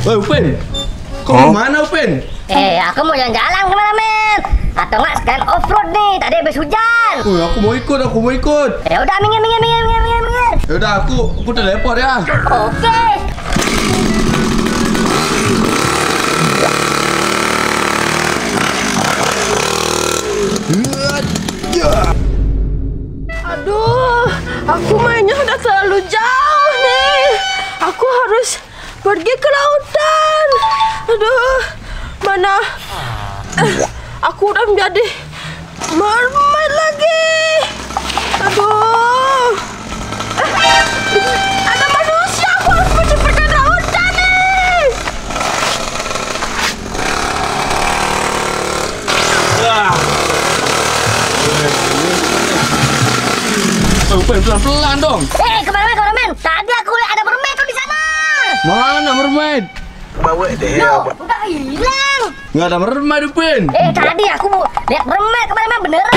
Woi Upin, kau Hah? mana Upin? Eh, aku mau jalan-jalan kameramen. Atau enggak sekalian off-road nih, tadi habis hujan. Woi aku mau ikut, aku mau ikut. Ya udah, minggir, minggir, minggir, minggir, minggir, minggir. Yaudah aku, aku teleport ya. Oke. Aduh, aku mainnya udah terlalu jauh nih. Aku harus pergi ke lautan. Aduh, mana? Eh, aku udah menjadi mermaid lagi. Aduh. Eh, ada manusia, aku harus pergi ke lautan nih. Upin pelan-pelan dong. Eh, kameramen, kameramen. Tadi aku lihat ada mermaid tuh di sana. Mana mermaid? Loh, udah hilang. Nggak ada mermaid Upin. Eh, tadi aku lihat mermaid, kameramen beneran.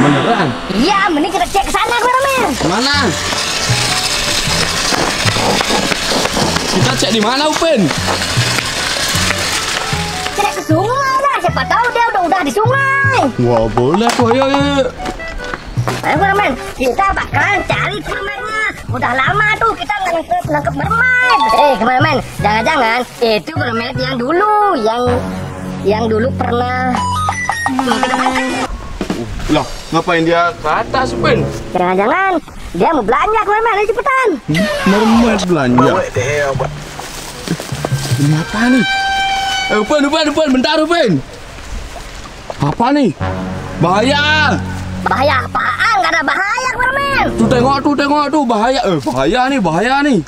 Beneran? Iya, mending kita cek ke sana, kameramen. Mana? Kita cek di mana Upin? Cek ke sungai lah. Siapa tahu dia udah udah di sungai. Wah boleh kok, yuk yuk yuk. Ayo kameramen, kita bakalan cari mermaidnya. Udah lama tuh kita nangkep nangkep mermaid. Eh, kameramen, jangan-jangan itu mermaid yang dulu, yang yang dulu pernah Lah, ngapain dia ke atas Upin? Jangan-jangan dia mau belanja kameramen, ayo cepetan. Mermaid belanja. Ini apa nih? Eh, Upin, Upin, Upin, bentar, Upin. Apa nih? Bahaya! Bahaya apaan? Kameramen. Tuh tengok tuh, tengok tuh, bahaya. Eh, bahaya nih, bahaya nih.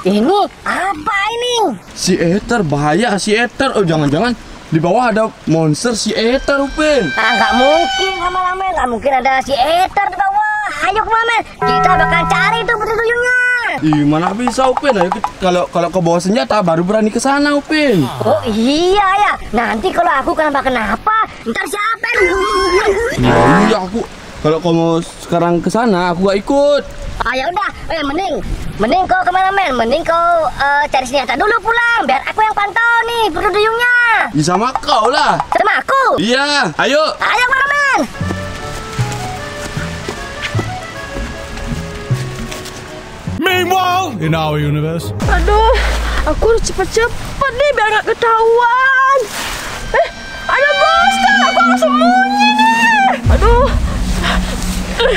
Ini apa ini? Si Ether, bahaya si Ether. Oh, jangan-jangan di bawah ada monster si Ether, Upin. Ah, nggak mungkin kameramen, nggak mungkin ada si Ether di bawah. Ayo kameramen, kita bakal cari tuh putri duyungnya. Ih, mana bisa, Upin? Ayo, kalau kalau ke bawah senjata baru berani ke sana, Upin. Oh iya ya, nanti kalau aku kenapa kenapa, ntar siapa Iya, aku kalau kamu sekarang ke sana, aku gak ikut. Ah ya udah, eh mending, mending kau kameramen, mending kau eh, cari senjata dulu pulang, biar aku yang pantau nih putri duyungnya. Ya, sama kau lah. Sama aku. Iya, ayo. Ayo kameramen. Meanwhile, in our universe. Aduh, aku harus cepet-cepet nih biar nggak ketahuan. Eh, ada monster, aku harus sembunyi nih. Aduh, Eh,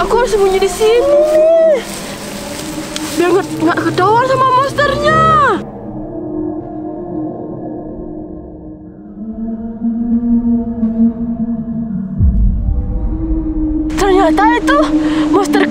aku harus sembunyi di sini. Biar nggak ketahuan sama monsternya. Ternyata itu monster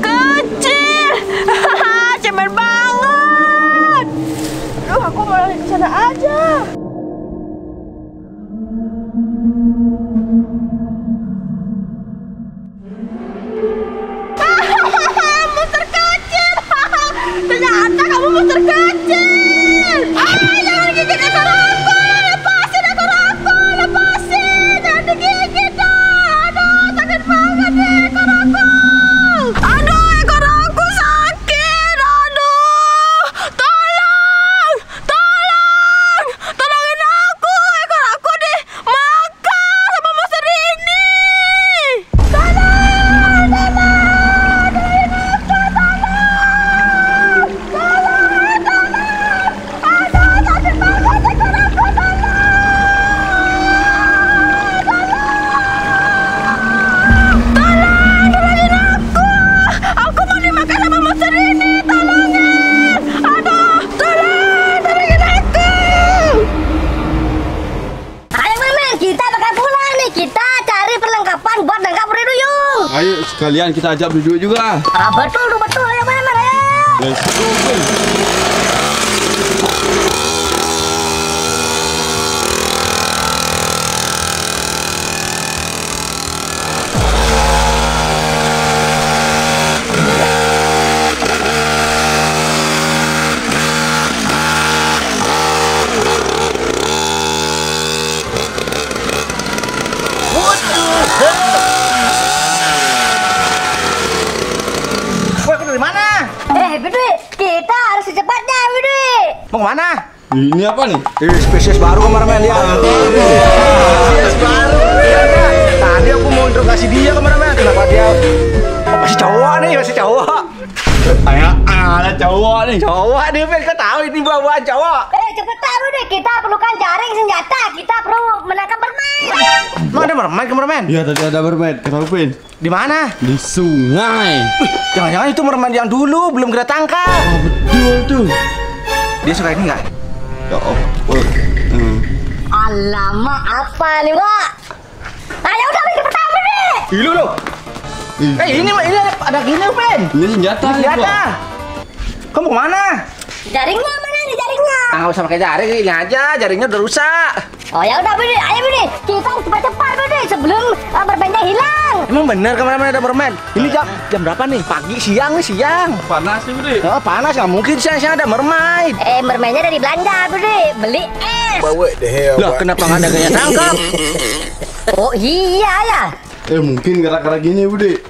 Ayo sekalian kita ajak berdua juga. Ah betul betul, ayo kameramen, ayo. Let's go, Upin. Eh, Bidwi, kita harus secepatnya Mau mana? Ini apa nih? Ih, spesies baru kameramen ya. Spesies baru. Iya, Kak. Tadi aku mau interogasi dia kameramen. Kenapa dia oh, masih cowok nih, masih cowok. Kayak ada cowok nih. Cowok nih, Ben. Kau tahu ini buah-buahan cowok. Eh cepetan udah kita perlukan jaring senjata. Kita perlu menangkap bermain. Emang ada mermaid kameramen? Iya tadi ada bermaid. Kata Upin. Di mana? Di sungai. Jangan-jangan itu mermaid yang dulu belum kita tangkap. Oh, betul tuh. Dia suka ini nggak? Ya oh. oh. Hmm. Alamak apa nih Mbak? Ayo udah Ben, cepetan udah. Ilu lo. Ih, Eh ini ini ada, ada gini Ben. Ini senjata nih, Pak. dah. Kamu ke mana? Jaringnya mana nih jaringnya? Ah, nggak usah pakai jaring, ini aja. Jaringnya udah rusak. Oh ya udah Budi, ayo Budi. Kita cepat-cepat Budi sebelum uh, bermainnya hilang. Emang bener kameramen ada mermaid? Ini jam jam berapa nih? Pagi, siang nih, siang. Panas nih, Budi. Oh, panas nggak mungkin siang-siang ada mermaid. Eh bermainnya dari Belanda Budi, beli es. Loh, kenapa nggak ada gaya tangkap? Oh iya ya. Eh, mungkin gara-gara gini, Budi.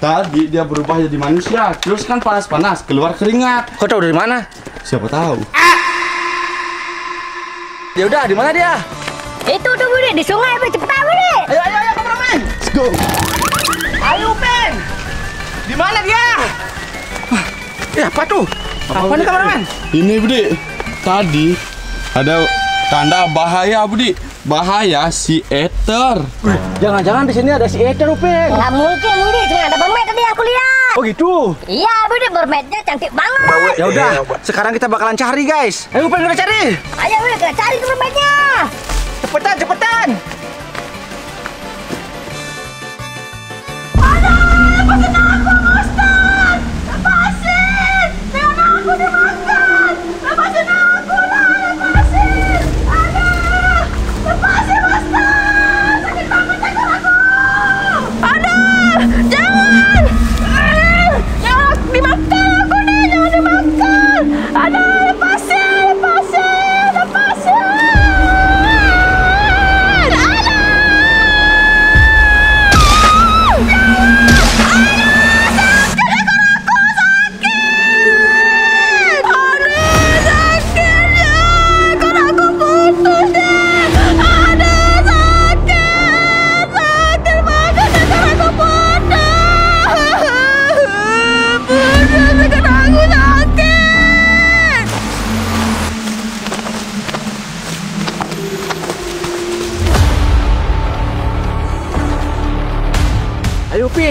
Tadi dia berubah jadi manusia, terus kan panas-panas, keluar keringat. Kau tahu dari mana? Siapa tahu? Ya udah, di mana dia? Itu tuh Budi di sungai Budi, cepetan Budi. Ayo, ayo, ayo, kameramen. Let's go. Ayo, Ben. Di mana dia? Wah, Eh, apa tuh? Apa, nih kameramen? Ini, Budi. Tadi ada tanda bahaya, Budi. Bahaya si Ether. Jangan-jangan di sini ada si Ether, Ben. Nggak mungkin Budi, cuma ada bermain tadi aku lihat. Oh gitu. Iya Budi bermainnya cantik banget. Ya udah, sekarang kita bakalan cari, guys. Ayo, Ben, kita cari. Ayo Budi kita cari tuh. Cepetan, cepetan.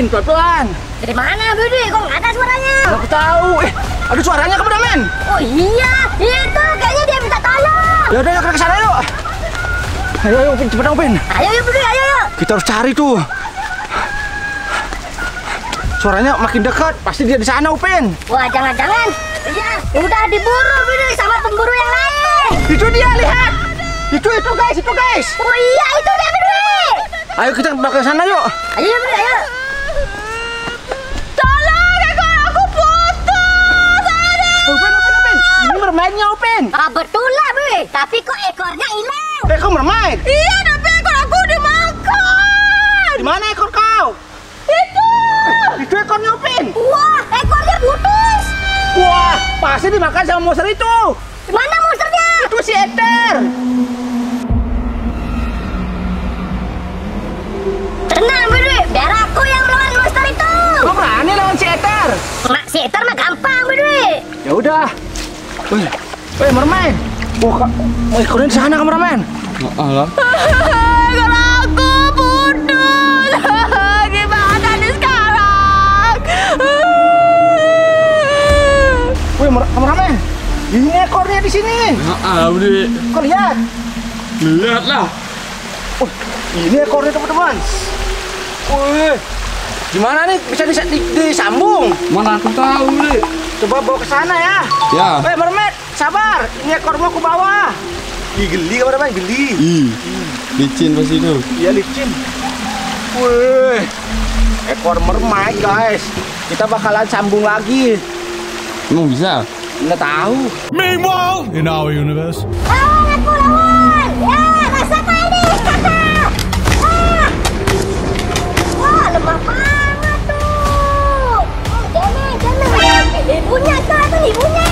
Pin, pelan-pelan. Dari mana Budi? Kok nggak ada suaranya? Aku tahu. Eh, ada suaranya kameramen. Oh iya, itu kayaknya dia minta tolong. Ya udah, yuk kita ke sana yuk. Ayo, ayo, Pin, cepetan, Pin. Ayo yuk Budi, ayo yuk. Kita harus cari tuh. Suaranya makin dekat, pasti dia di sana, Upin. Wah jangan-jangan dia udah diburu Budi sama pemburu yang lain. Itu dia, lihat. Itu, itu guys, itu guys. Oh iya itu dia Budi. Ayo kita bakal sana yuk. Ayo yuk Budi, ayo. Ini mermaidnya, Upin. Ah betul lah Budi, tapi kok ekornya hilang? Kau mermaid. Iya, tapi ekor aku dimakan. Di mana ekor kau? Itu. Itu ekornya, Upin. Wah ekornya putus. Wah, pasti dimakan sama monster itu. Mana monsternya? Itu si Ether. Tenang Budi, biar aku yang melawan monster itu. Kau berani lawan si Ether? Mak si Eter mah gampang Budi. Ya udah. Wih, wih, mermaid. Wah, kak, oh, ekornya di sana, kameramen. Alah. Ekor aku putus. Gimana nih sekarang? Wih, mer- kameramen. Ini ekornya di sini. Ah, Budi. Kau lihat. Lihatlah. Oh, ini ekornya teman-teman. Wih, gimana nih bisa dis- di- disambung? Mana aku tahu, Budi. Coba bawa ke sana ya. Ya. Weh, mermaid, sabar. Ini ekormu aku bawa. Ih, geli kameramen, geli. Ih. Licin pasti itu. Iya licin. Wih, ekor mermaid guys. Kita bakalan sambung lagi. Emang bisa? Nggak tahu. Meanwhile, in our universe. Lawan aku lawan. Ya rasakan ini. Ah. Wah lemah Ibunya tuh, itu ibunya.